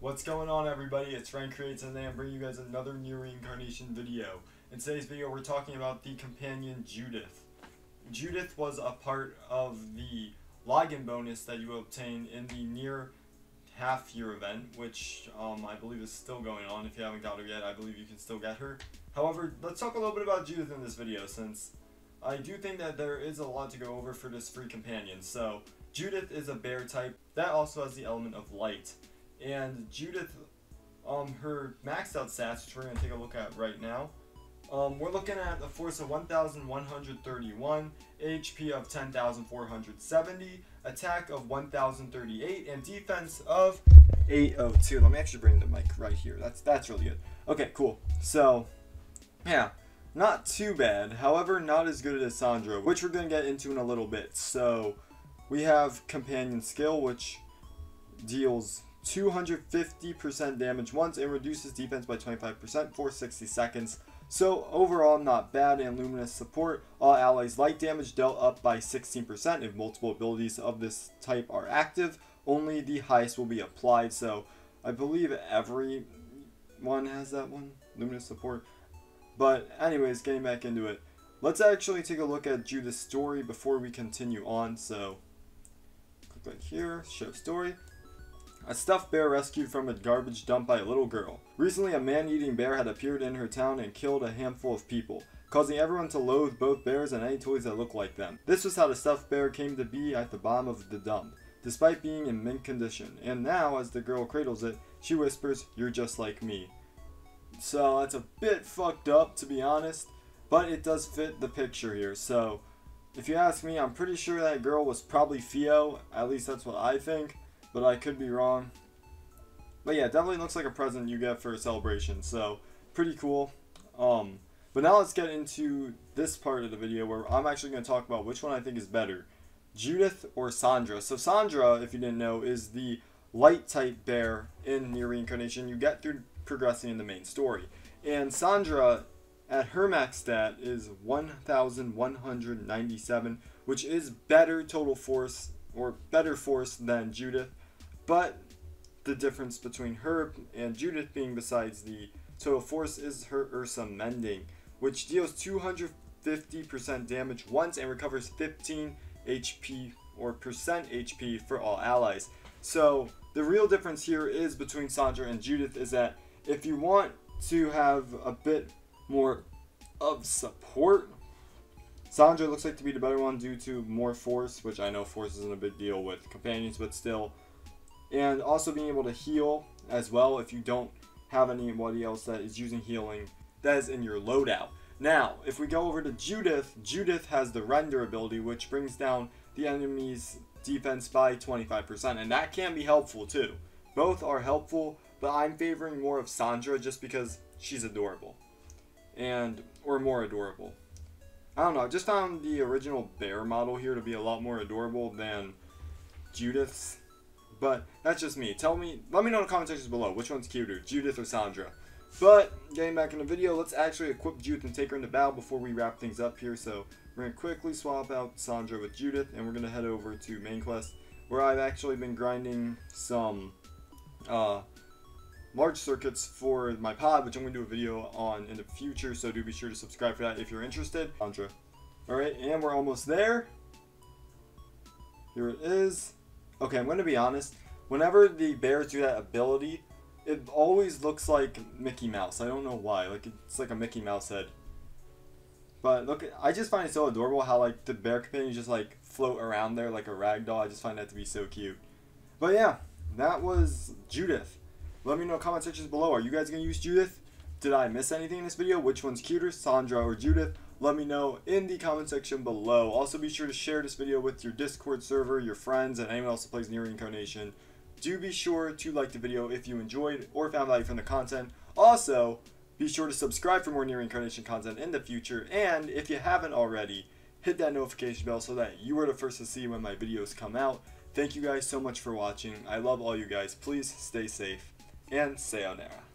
What's going on everybody? It's Ren Creates and I'm bringing you guys another new Reincarnation video. In today's video we're talking about the companion Judith. Judith was a part of the login bonus that you obtain in the NieR half year event, which um, I believe is still going on. If you haven't got her yet, I believe you can still get her. However, let's talk a little bit about Judith in this video since I do think that there is a lot to go over for this free companion. So, Judith is a bear type that also has the element of light. And Judith, um, her maxed out stats, which we're going to take a look at right now, um, we're looking at a force of 1,131, HP of 10,470, attack of 1,038, and defense of 802. Let me actually bring the mic right here. That's that's really good. Okay, cool. So, yeah, not too bad. However, not as good as Sandra, which we're going to get into in a little bit. So, we have Companion Skill, which deals 250% damage once and reduces defense by 25% for 60 seconds. So overall not bad and Luminous support. All allies light damage dealt up by 16% if multiple abilities of this type are active. Only the highest will be applied so I believe every one has that one, Luminous support. But anyways, getting back into it. Let's actually take a look at Judith's story before we continue on. So click right here, show story. A stuffed bear rescued from a garbage dump by a little girl. Recently, a man-eating bear had appeared in her town and killed a handful of people, causing everyone to loathe both bears and any toys that look like them. This was how the stuffed bear came to be at the bottom of the dump, despite being in mint condition. And now, as the girl cradles it, she whispers, you're just like me. So that's a bit fucked up, to be honest, but it does fit the picture here. So, if you ask me, I'm pretty sure that girl was probably Theo, at least that's what I think but I could be wrong. But yeah, definitely looks like a present you get for a celebration, so pretty cool. Um, but now let's get into this part of the video where I'm actually going to talk about which one I think is better, Judith or Sandra. So Sandra, if you didn't know, is the light type bear in NieR Reincarnation you get through progressing in the main story. And Sandra, at her max stat, is 1,197, which is better total force, or better force than Judith. But the difference between her and Judith being besides the total force is her Ursa Mending, which deals 250% damage once and recovers 15 HP or percent HP for all allies. So the real difference here is between Sandra and Judith is that if you want to have a bit more of support, Sandra looks like to be the better one due to more force, which I know force isn't a big deal with companions, but still and also being able to heal as well if you don't have anybody else that is using healing that is in your loadout. Now, if we go over to Judith, Judith has the render ability which brings down the enemy's defense by 25% and that can be helpful too. Both are helpful, but I'm favoring more of Sandra just because she's adorable. And, or more adorable. I don't know, I just found the original bear model here to be a lot more adorable than Judith's but that's just me. Tell me, let me know in the comment sections below which one's cuter, Judith or Sandra. But getting back in the video, let's actually equip Judith and take her into battle before we wrap things up here. So we're gonna quickly swap out Sandra with Judith, and we're gonna head over to main quest where I've actually been grinding some uh, large circuits for my pod, which I'm gonna do a video on in the future. So do be sure to subscribe for that if you're interested. Sandra. All right, and we're almost there. Here it is. Okay, I'm to be honest. Whenever the bears do that ability, it always looks like Mickey Mouse. I don't know why. Like it's like a Mickey Mouse head. But look, I just find it so adorable how like the bear companions just like float around there like a rag doll. I just find that to be so cute. But yeah, that was Judith. Let me know in the comment sections below. Are you guys gonna use Judith? Did I miss anything in this video? Which one's cuter, Sandra or Judith? let me know in the comment section below. Also be sure to share this video with your Discord server, your friends, and anyone else that plays NieR Reincarnation. Do be sure to like the video if you enjoyed or found value from the content. Also, be sure to subscribe for more NieR Reincarnation content in the future, and if you haven't already, hit that notification bell so that you are the first to see when my videos come out. Thank you guys so much for watching. I love all you guys. Please stay safe, and sayonara.